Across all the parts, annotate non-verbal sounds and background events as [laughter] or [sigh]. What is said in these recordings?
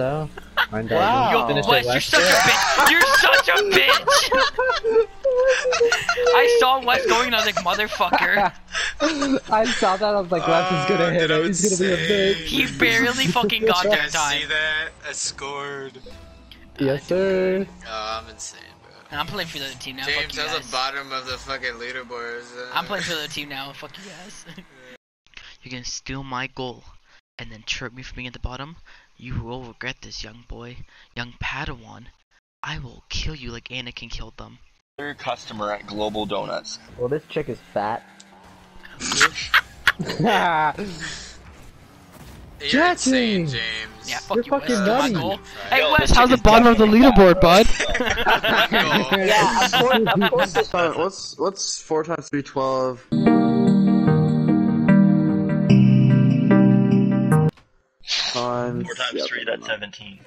So, mine died. Wow. Yo, Finished Wes, you're last such a bitch! You're such a bitch! I saw Wes going and I was like, motherfucker. [laughs] I saw that. I was like, Wes is gonna hit dude, He's gonna be a insane. bitch. He barely fucking got You there in time. see that? I scored. Yes, sir. Oh, I'm insane, bro. I'm playing for the other team now. James, Fuck you how's guys. the bottom of the fucking leaderboards? Uh, I'm playing for the other team now. Fuck you guys. [laughs] You're gonna steal my goal and then chirp me for being at the bottom. You will regret this, young boy, young Padawan. I will kill you like Anakin killed them. Your customer at Global Donuts. Well, this chick is fat. [laughs] You're Jesse! James. Yeah, fuck You're you, fucking Wes. Steal nutty. goal. Hey, Yo, Wes, this how's the chick bottom of the definitely leaderboard, bud? [laughs] [laughs] Yeah, of course, of course it's fine. What's what's four times three twelve? Times. Four times yeah, three, that's 17.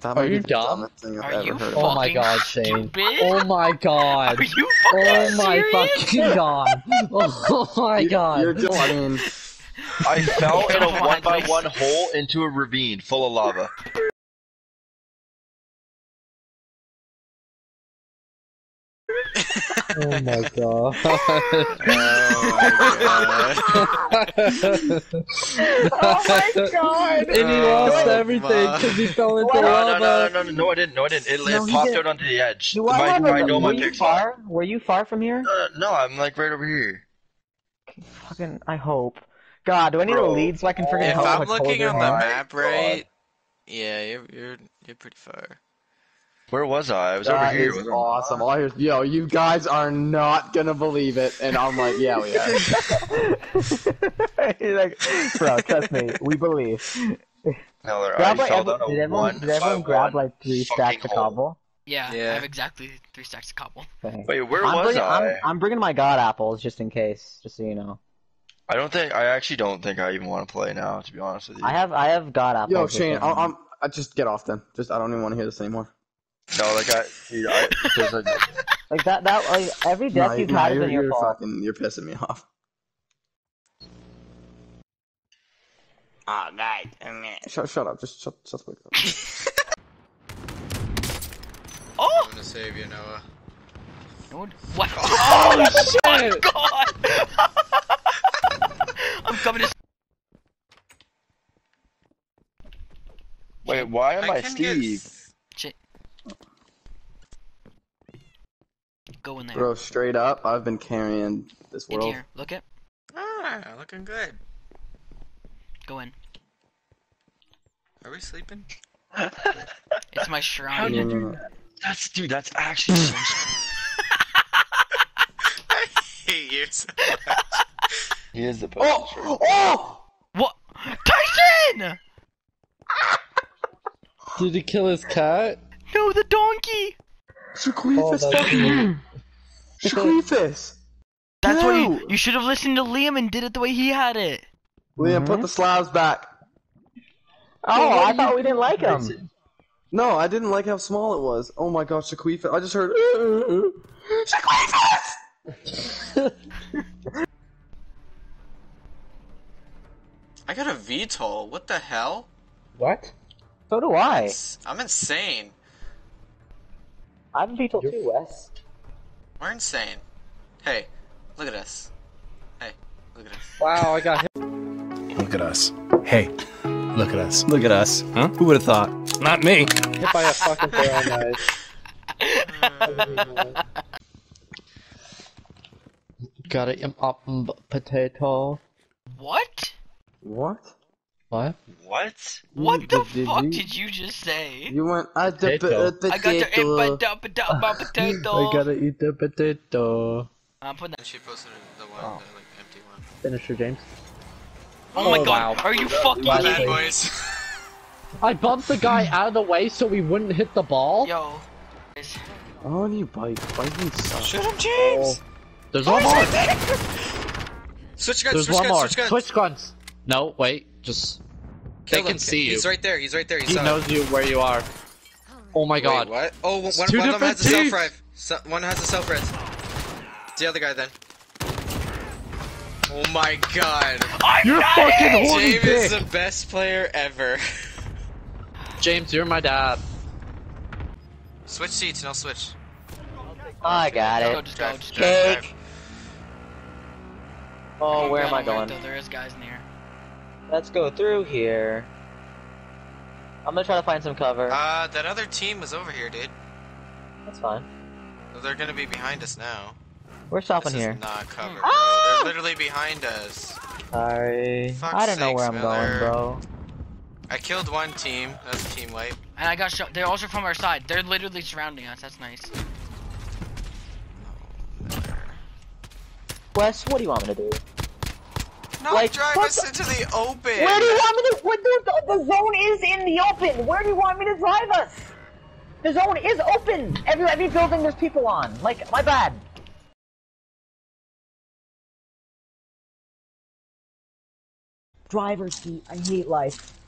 That Are you dumb? dumbest thing I've Are ever you heard. Oh my god, [laughs] Shane. stupid. Oh my [laughs] god. Are you fucking Oh my serious? fucking [laughs] god. Oh my You- god. You're just, I fell in a one by one hole into a ravine full of lava. Oh my god. [laughs] oh my god. and he lost Oh everything because he fell into No, no, lava. no, no, no, no, I didn't. No, I didn't. It, No, it popped did. out onto the edge. Do I my, have my a, dome were you Pixar. far? Were you far from here? Uh, no, I'm like right over here. Fucking, I hope. God, do I need Bro. a lead so I can freaking If help I'm looking on the map right, yeah, you're you're you're pretty far. Where was I? I was over That here. is awesome. All I hear is, yo, you guys are not gonna believe it, and I'm like, yeah, we are. He's [laughs] like, bro, trust me, we believe. No, there, I Grab like, every, did everyone, one did everyone grab one like three fucking stacks of cobble? Yeah, I Yeah. have exactly three stacks of cobble. Thanks. Wait, where I'm was bringing, I? I'm, I'm bringing my god apples just in case, just so you know. I don't think. I actually don't think I even want to play now. To be honest with you. I have, I have god apples. Yo, Shane, them. I, I'm. I just get off then. Just I don't even want to hear this anymore. No, like I, dude, I there's a, [laughs] like that, that, like every death No, you've no, had has you're, been your you're fault. fucking. You're pissing me off. Oh, God. Shut, shut up. Just shut, shut the fuck up. [laughs] Oh! I'm gonna save you, Noah. No, what? Oh, oh my god! [laughs] I'm coming to. wait. Why am I, can Steve? Shit. Go in there. Bro, straight up, I've been carrying this world. in here. Look it. Ah, looking good. Go in. Are we sleeping? [laughs] It's my How shrine. did No, no, you? no. That's dude. That's actually so. [laughs] [laughs] I hate you so much. he is the Oh! poster. Oh! What? Tyson! Did he kill his cat? No, the donkey! Shaquifus Oh, that's fucking. Shaquifus! That's what you, you should have listened to Liam and did it the way he had it. Liam, put mm-hmm. the slabs back. Oh, what I thought you- we didn't like him. No, I didn't like how small it was. Oh my gosh, Shaquifus. I just heard. [laughs] Shaquifus! I got a VTOL. What the hell? What? So do I. I'm insane. I have a VTOL too, Wes. We're insane. Hey, look at us. Hey, look at us. Wow, I got hit. Look at us. Hey, look at us. Look at us. Huh? Who would have thought? Not me. hit by a fucking barrel knife. Got it up um, potato. What? What? What? What? What the Did- did fuck did you just say? You went. I did Potato. potato. Uh, I got to eat but potato. [laughs] potato. I gotta eat the potato. I'm putting that. She posted the one, Oh. the like empty one. Finisher, James. Oh my Oh, god, wow. are you fucking Last kidding? thing. boys. I bumped the guy out of the way so we wouldn't hit the ball. Yo. Oh, you bite. Biting sucks. Shoot him, James. Oh. There's one more. Switch guns. There's switch one guns. more. Switch guns. Switch guns. No, wait. Just Kill they can see you. He's right there. He's right there. He, he saw knows you where you are. Oh my Wait, god. what? Oh, one, It's of them has a different self rev. So, one has a self res. The other guy then. Oh my god. I'm You're fucking it! horny James is the best player ever. James, you're my dad. Switch seats and I'll switch. I got Just go, it. just go, just go. Drive, Oh, where am I going? Though. There is guys in here. Let's go through here. I'm gonna try to find some cover. Uh, that other team was over here, dude. That's fine. They're gonna be behind us now. We're stopping this here. is not cover, bro. Ah! They're literally behind us. Sorry. Fuck's I don't know where I'm going, Miller. bro. I killed one team. That's team wipe. And I got shot. They're also from our side. They're literally surrounding us. That's nice. Wes, what do you want me to do? No, Like, drive us into the open. Where do you want me to? What the, the zone is in the open. Where do you want me to drive us? The zone is open. Every every building there's people on. Like my bad. Driver's seat. I hate life.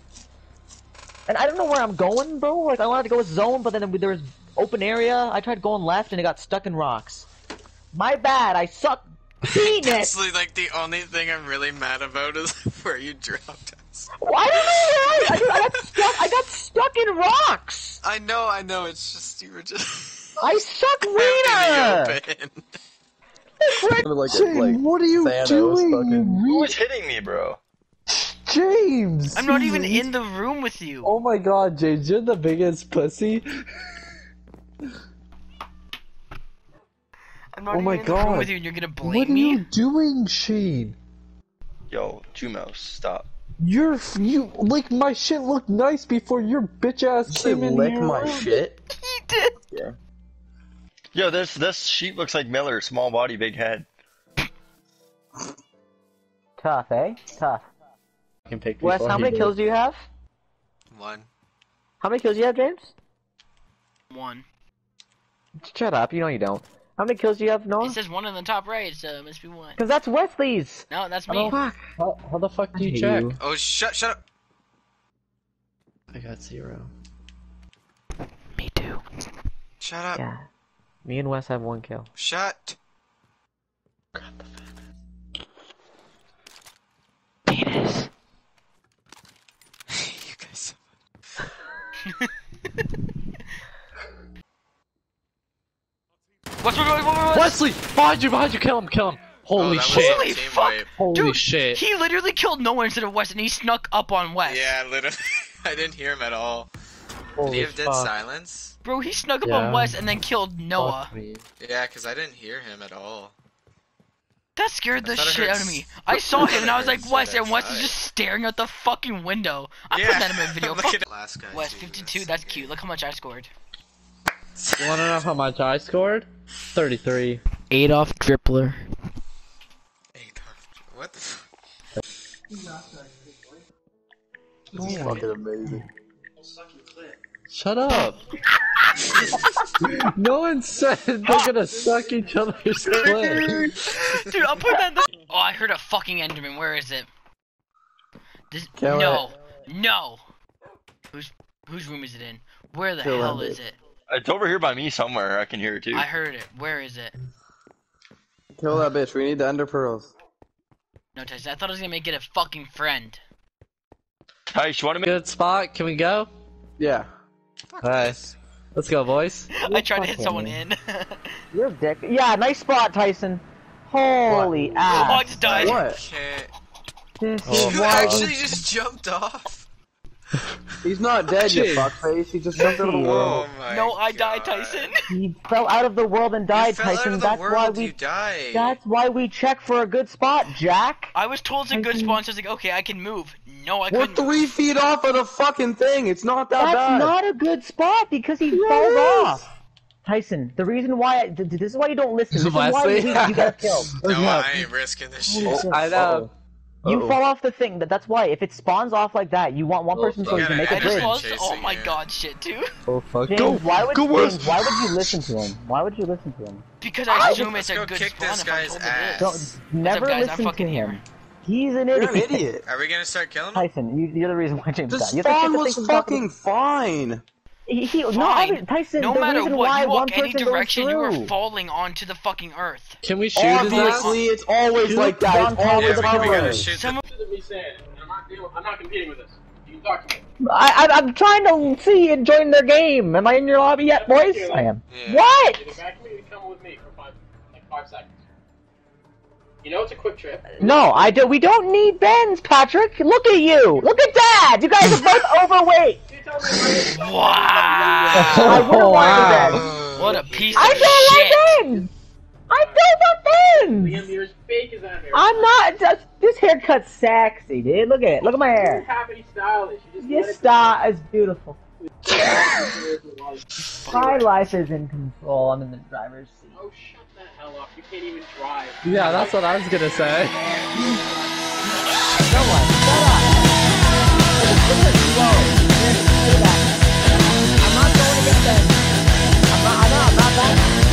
And I don't know where I'm going, bro. Like I wanted to go with zone, but then there was open area. I tried going left and it got stuck in rocks. My bad. I suck. Penis. That's li- like the only thing I'm really mad about is [laughs] where you dropped us. I don't know why. I, I got stuck. I got stuck in rocks. I know, I know. It's just you were just [laughs] I suck [laughs] out wiener. in. Like, James, like what are you Thanos doing? fucking- Who was hitting me, bro? James! I'm not even in the room with you. Oh my god, James, you're the biggest pussy. I'm not oh my in the room God. with you, and you're gonna blame What are me. you doing, Shane? Yo, Jumo, stop. You're you like my shit looked nice before your bitch ass Say came in lick here. my shit. [laughs] He did. Yeah. Yo, this this sheet looks like Miller, small body, big head. Tough, eh? Tough. Can pick Wes, how he many did. kills do you have? One. How many kills do you have, James? One. Shut up. You know you don't. How many kills do you have, Noah? It says one in the top right, so it must be one. Because that's Wesley's. No, that's me. don't- How, how the fuck do you check? you. Oh, shut, shut up. I got zero. Me too. Shut up. Yeah. Me and Wes have one kill. Shut. Penis. you guys. What's going? Wesley, behind you, behind you, kill him, kill him. Oh, Holy that was shit. Holy fuck. wipe. Holy Dude, shit. He literally killed Noah instead of West, and he snuck up on West. Yeah, literally. [laughs] I didn't hear him at all. Did he have dead silence? Bro, he snuck up Yeah. on West and then killed Noah. Fuck. Yeah, because I didn't hear him at all. That scared the I thought I shit heard out of me. I [laughs] saw him and I was like, Shit West, and West is just staring out the fucking window. I yeah. put that in my video. [laughs] Fuck last guy. West, 52, that's that's cute. Look how much I scored. [laughs] You wanna know how much I scored? 33. Adolf Drippler. good. Hey, What the f- This is fucking amazing. Shut up. [laughs] no one said they're gonna suck each other's clit. Dude, I'll put that in the- Oh, I heard a fucking Enderman. Where is it? This... Kill no. No. Whose whose room is it in? Where the Kill hell it. is it? It's over here by me somewhere. I can hear it too. I heard it. Where is it? Kill that bitch. We need the ender pearls. No, Tyson. I thought I was gonna make it a fucking friend. Tice, you want to make? Good spot, can we go? Yeah. Fuck Alright. this. Let's go, boys. I tried to hit someone in. [laughs] You're a dick. Yeah, nice spot, Tyson. Holy oh, I just died. What? Okay. This Oh. is You why actually we... just jumped off. He's not dead, you fuckface. He just jumped out of the [laughs] oh world. Oh No, I died, God. Tyson. [laughs] He fell out of the world and died, fell Tyson. out of the That's world, why you we... died. That's why we check for a good spot, Jack. I was told it's a good Tyson. spawn, so I was like, okay, I can move. No, I We're couldn't. three feet off of the fucking thing. It's not that That's bad. not a good spot because he falls off. Tyson, the reason why I, th- th- this is why you don't listen. This is why Wesley? you, [laughs] you got killed. No, I ain't risking this shit. Holy shit. I know. You Uh-oh. fall off the thing. That that's why. If it spawns off like that, you want one oh, person so you fuck. can make I a I just bridge. lost. Chasing Oh my you. god, shit, dude. Oh fuck. James, Go. why would go James, West. why would you listen to him? Why would you listen to him? Because I assume Let's it's a go good kick spawn this if I'm guy's told ass. it Don't is. never guys? I'm listen to fucking him. here. He's an You're idiot. an idiot. Are we gonna start killing him? Tyson, you, you're the reason why James The died. You have to spawn kick the was thing from top of fucking fine. The- He, he, no, Fine. I- Tyson. No the matter reason what, why you one walk any person goes direction, you are through. falling onto the fucking earth. Can we shoot his ass? Obviously, it's always Shoot like that. on It's top always of the Yeah, we, we gotta pillars. shoot Someone, me saying, I'm not dealing, I'm not competing with this. You I, I I'm trying to see and join their game. Am I in your lobby yet, boys? I am. Yeah. What? come with me for five, like five seconds. You know it's a quick trip. No, I do. We don't need Ben's, Patrick. Look at you. Look at Dad. You guys are both [laughs] overweight. I Wow! wouldn't want wow. What a piece I of don't shit! want Ben. I don't want Ben. Liam, you're as fake as that hair. I'm not. Just, this haircut's sexy, dude. Look at it. Look at my You hair. have any stylish. You just let This it style is beautiful. My life is in control. I'm in the driver's seat. Oh, shut the hell up. You can't even drive. Yeah, that's what I was gonna say. [laughs] no one, shut up. I'm not going to get this. I'm not, I know, I'm not that.